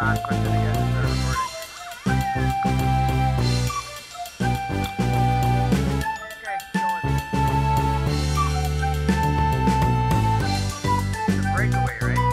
on, click it again, start recording. Okay, going. It's a breakaway, right?